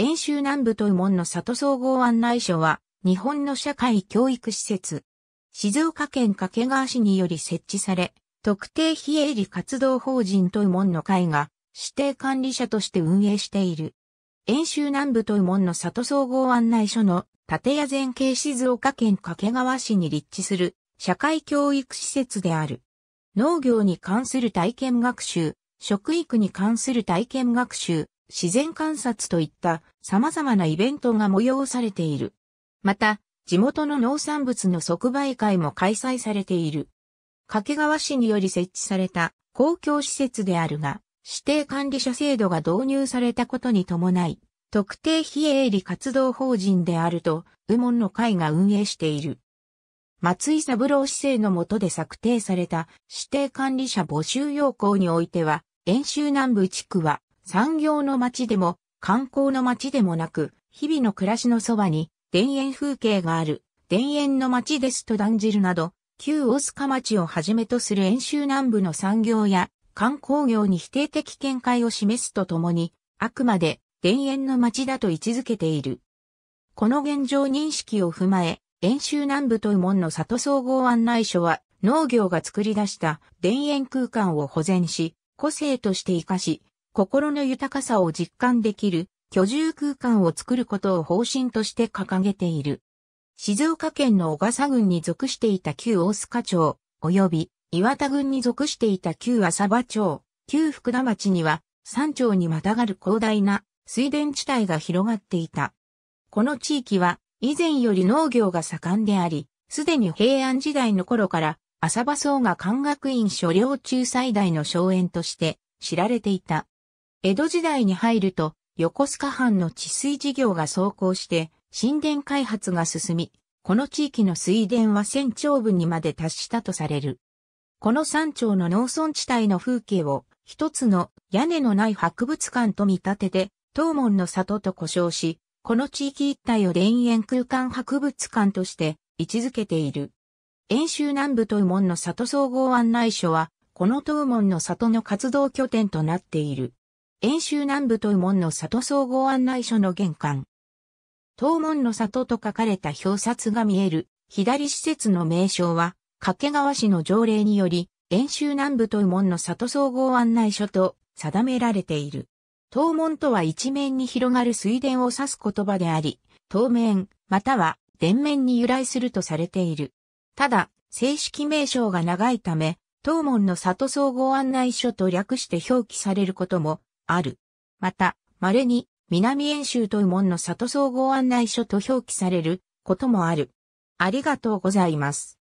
遠州南部と門の里総合案内所は、日本の社会教育施設。静岡県掛川市により設置され、特定非営利活動法人と門の会が指定管理者として運営している。遠州南部と門の里総合案内所の立谷前景静岡県掛川市に立地する社会教育施設である。農業に関する体験学習、食育に関する体験学習、自然観察といった様々なイベントが催されている。また、地元の農産物の即売会も開催されている。掛川市により設置された公共施設であるが、指定管理者制度が導入されたことに伴い、特定非営利活動法人であると、ウモンの会が運営している。松井三郎市政の下で策定された指定管理者募集要項においては、遠州南部地区は産業の町でも観光の町でもなく、日々の暮らしのそばに田園風景がある田園の町ですと断じるなど、旧オスカ町をはじめとする遠州南部の産業や観光業に否定的見解を示すとともに、あくまで田園の町だと位置づけている。この現状認識を踏まえ、遠州南部という門の里総合案内所は、農業が作り出した田園空間を保全し、個性として活かし、心の豊かさを実感できる居住空間を作ることを方針として掲げている。静岡県の小笠郡に属していた旧大須賀町、及び岩田郡に属していた旧浅場町、旧福田町には、山町にまたがる広大な水田地帯が広がっていた。この地域は以前より農業が盛んであり、すでに平安時代の頃から浅場荘が漢学院所領中最大の荘園として知られていた。江戸時代に入ると横須賀藩の治水事業が走行して神殿開発が進み、この地域の水田は船長部にまで達したとされる。この山頂の農村地帯の風景を一つの屋根のない博物館と見立てて、東門の里と呼称し、この地域一帯を田園空間博物館として位置づけている。遠州南部東門の里総合案内所は、この東門の里の活動拠点となっている。遠州南部東門の里総合案内所の玄関。東門の里と書かれた表札が見える左施設の名称は、掛川市の条例により、遠州南部東門の里総合案内所と定められている。東門とは一面に広がる水田を指す言葉であり、東面、または田面に由来するとされている。ただ、正式名称が長いため、東門の里総合案内所と略して表記されることもある。また、稀に南遠州という門の里総合案内所と表記されることもある。ありがとうございます。